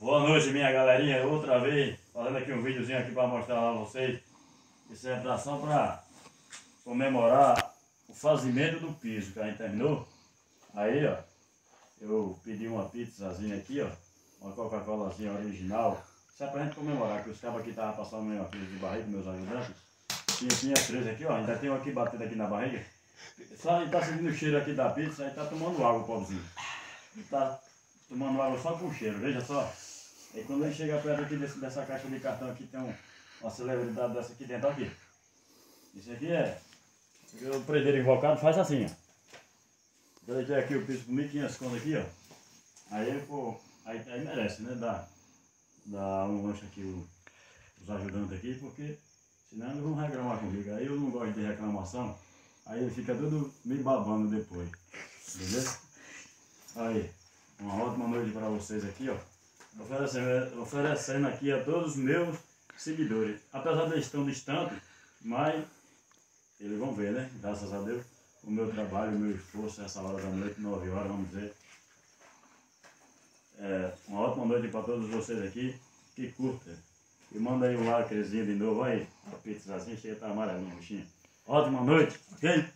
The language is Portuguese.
Boa noite, minha galerinha. Outra vez, fazendo aqui um videozinho aqui para mostrar a vocês. É atração para comemorar o fazimento do piso que a gente terminou. Aí, ó, eu pedi uma pizzazinha aqui, ó, uma Coca-Colazinha original. Isso é pra gente comemorar, que os cabos aqui estavam passando meio crise de barriga, meus ajudantes. Tinha, tinha três aqui, ó, ainda tem um aqui batendo aqui na barriga. Só ele tá sentindo o cheiro aqui da pizza, aí tá tomando água, pobrezinho. Tá tomando água só com cheiro, veja só. E quando ele chega perto aqui desse, dessa caixa de cartão aqui, tem um, uma celebridade dessa aqui dentro aqui. Isso aqui é. O predeiro invocado faz assim, ó. Deleitei aqui o piso por 1.500 conto aqui, ó. Aí pô, aí, aí merece, né? Dá, dá um lanche aqui o, os ajudantes aqui, porque senão eles vão reclamar comigo. Aí eu não gosto de reclamação, aí ele fica tudo me babando depois. Beleza? Aí, uma ótima noite para vocês aqui, ó. Oferecendo, oferecendo aqui a todos os meus seguidores. Apesar de eles estão distantes, mas eles vão ver, né? Graças a Deus o meu trabalho, o meu esforço essa hora da noite, 9 horas, vamos dizer. É, uma ótima noite para todos vocês aqui que curtem. E manda aí um lacrezinho de novo aí. A pizza assim chega tá amarelinha, bichinho. Ótima noite, ok?